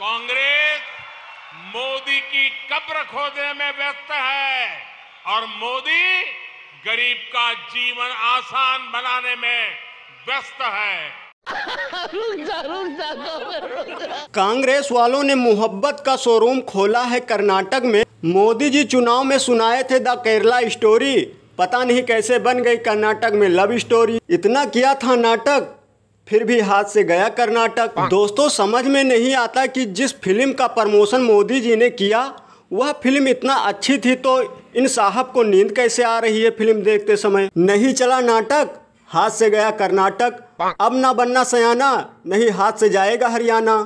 कांग्रेस मोदी की कब्र खोदने में व्यस्त है और मोदी गरीब का जीवन आसान बनाने में व्यस्त है। कांग्रेस वालों ने मोहब्बत का शोरूम खोला है कर्नाटक में। मोदी जी चुनाव में सुनाए थे द केरला स्टोरी। पता नहीं कैसे बन गई कर्नाटक में लव स्टोरी। इतना किया था नाटक। फिर भी हाथ से गया कर्नाटक। दोस्तों समझ में नहीं आता कि जिस फ़िल्म का प्रमोशन मोदी जी ने किया वह फ़िल्म इतना अच्छी थी तो इन साहब को नींद कैसे आ रही है फ़िल्म देखते समय? नहीं चला नाटक हाथ से गया कर्नाटक। अब ना बनना सयाना नहीं हाथ से जाएगा हरियाणा।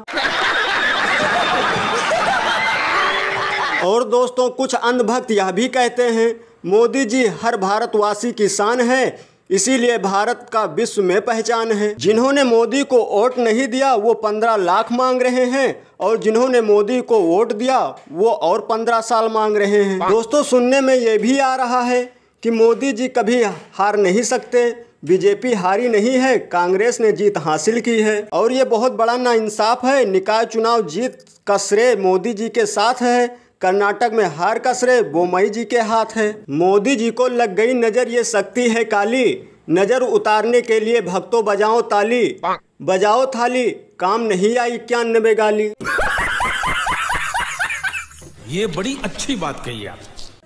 और दोस्तों कुछ अंधभक्त यह भी कहते हैं मोदी जी हर भारतवासी की शान है इसीलिए भारत का विश्व में पहचान है। जिन्होंने मोदी को वोट नहीं दिया, वो पंद्रह लाख मांग रहे हैं और जिन्होंने मोदी को वोट दिया, वो और पंद्रह साल मांग रहे हैं। दोस्तों, सुनने में ये भी आ रहा है कि मोदी जी कभी हार नहीं सकते, बीजेपी हारी नहीं है, कांग्रेस ने जीत हासिल की है। और ये बहुत बड़ा नाइंसाफ है, निकाय चुनाव जीत का श्रेय मोदी जी के साथ है। कर्नाटक में हार का श्रेय बोमई जी के हाथ है। मोदी जी को लग गई नज़र ये शक्ति है काली। नज़र उतारने के लिए भक्तों बजाओ ताली। बजाओ थाली काम नहीं आई इक्यानबे गाली। ये बड़ी अच्छी बात कही आप।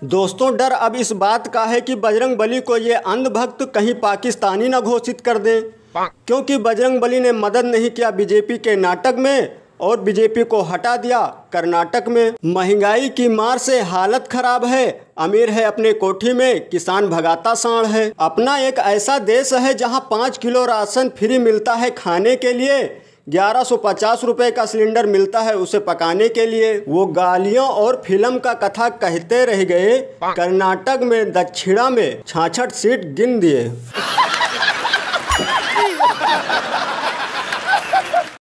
दोस्तों डर अब इस बात का है कि बजरंग बली को ये अंधभक्त कहीं पाकिस्तानी न घोषित कर दे। क्योंकि बजरंग बली ने मदद नहीं किया बीजेपी के नाटक में। और बीजेपी को हटा दिया। कर्नाटक में महँगाई की मार से हालत खराब है। अमीर है अपने कोठी में, किसान भगाता साण है। अपना एक ऐसा देश है जहाँ पाँच किलो राशन फ्री मिलता है खाने के लिए। ग्यारह सौ पचास रुपए का सिलेंडर मिलता है उसे पकाने के लिए। वो गालियों और फ़िल्म का कथा कहते रह गए। कर्नाटक में दक्षिणा में छाछठ सीट गिन दिए।